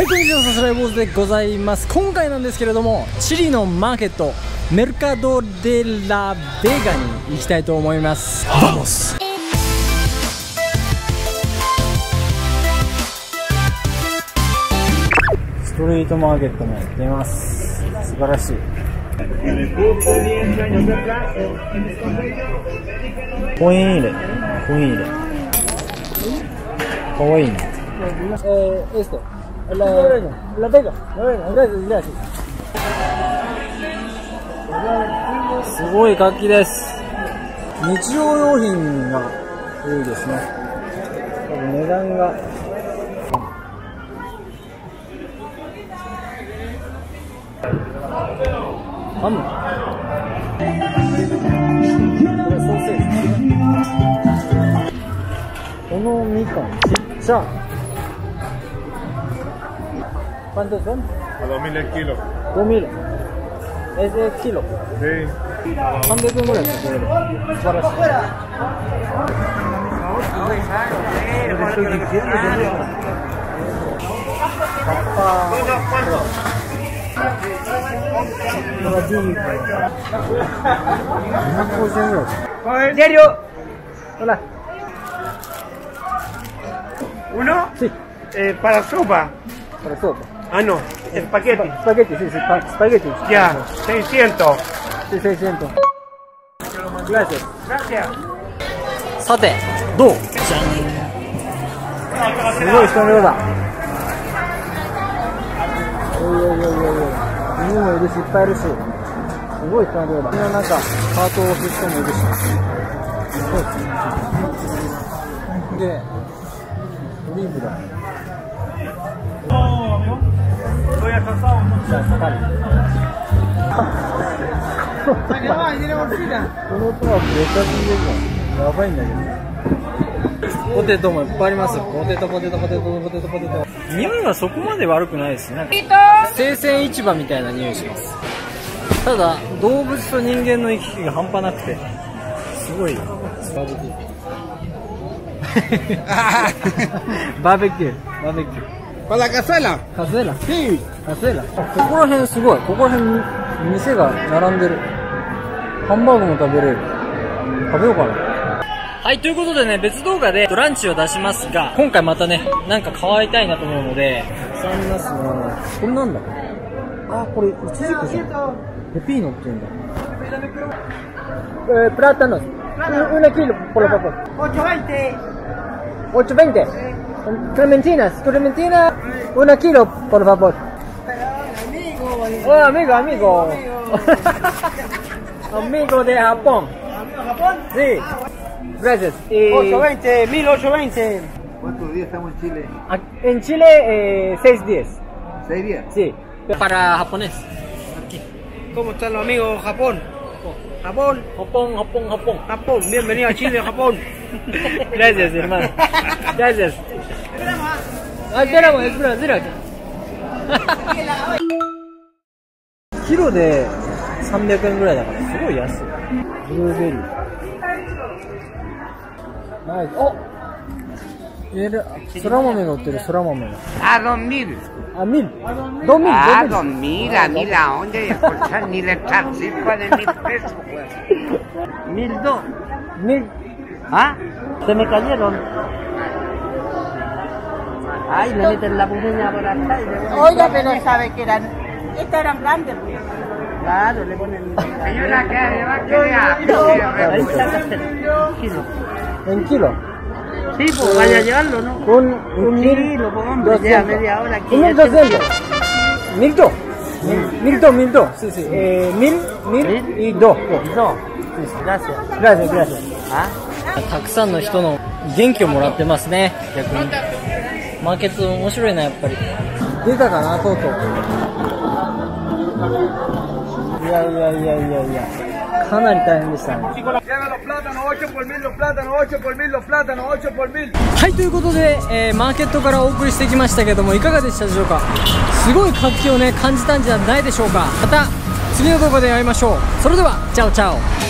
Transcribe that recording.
はいこんにちはさすらい坊主でございます。今回なんですけれどもチリのマーケットメルカド・デ・ラ・ベガに行きたいと思います。バモスストリートマーケットもやっています。素晴らしい。コイン入れ。コイン入れ。かわいいね。Eh, esto. La, la Vega. La Vega. Gracias, gracias. すごい楽器です。日用用品が多いですね。多分値段が。ハム。これソーセージですね。このみかんちっちゃ。¿Cuántos son? A 2000 el kilo. 2000. Es de kilo. Sí. 300円ぐらいですか、これで。素晴らしい。カッパこれは10ミリ250円ぐらいです。¿En serio? Hola. ¿Uno? Sí, Eh, para sopa. para sopa. Ah, no, espagueti. Spaghetti, sí, sí, pa- spaghetti. Ya, 600. Sí, 600. Gracias. Gracias. さて、どうじゃんすごい人の量だ。おいおいおいおいおい。犬もいるし、いっぱいいるし。すごい人の量だ。みんななんか、カートを押す人もいるし。すごい。で、オリーブだ。やばいんだけどポテトもいっぱいありますポテトポテトポテトポテトポテト匂いはそこまで悪くないですね生鮮市場みたいな匂いしますただ動物と人間の行き来が半端なくてすごいバーベキューバーベキューバーベキュー ¿Para la cazuela? カズエラ。sí カズエラ。ここら辺すごい。ここら辺に店が並んでる。ハンバーグも食べれる。食べようかな。はいということでね別動画でランチを出しますが今回またねなんか買いたいなと思うのでサンナスのこれなんだ。あこれイチジクじゃんペピーノって言うんだ。えー、プラタノス。una kilo por favor 820. 820 clementinas clementina una kilo por favor Oh, amigo, amigo. amigo de Japón. ¿Japón? Sí. Gracias. Y 820, 1820. ¿Cuántos días estamos en Chile? en Chile, eh, 6 días. ¿Seis días? Sí. Para japonés. ¿Cómo están los amigos Japón? Japón, Japón, Japón, Japón. Japón. Bienvenido a Chile, Japón. Gracias, hermano. Gracias. Ah, esperamos, espera, espera. キロで300円ぐらいだからすごい安い。ブルーベリー。ナイス。おえら、そら豆が売ってる、そら豆が。A dos mil. あ、ミル。ドミル、A ド dos ミル。mil, a mil a dónde y escuchar ni le participa de mil pesos, pues. Mil dos. ミル。¿Ah? Se me cayeron. Ay, le meten la puñeña por acá y le ponen... Oiga, pero sabe que eran, estas eran grandes. pues. Claro, le ponen... Señora, ¿qué va que Ahí está. Kilo. En kilo. Sí, pues vaya a llevarlo, ¿no? Un, un mil. kilo, pues, hombre, ya media hora aquí. Un mil doscientos. Mil dos. Mil dos, mil dos. Sí, sí. Eh, mil, mil y dos. Dos. Gracias. Gracias, gracias. あたくさんの人の元気をもらってますね、逆に。マーケット面白いな、やっぱり。出たかな、とうとう。いやいやいやいやいや。かなり大変でしたね。はい、ということで、えーマーケットからお送りしてきましたけども、いかがでしたでしょうか？すごい活気をね、感じたんじゃないでしょうかまた、次の動画で会いましょう。それでは、チャオチャオ。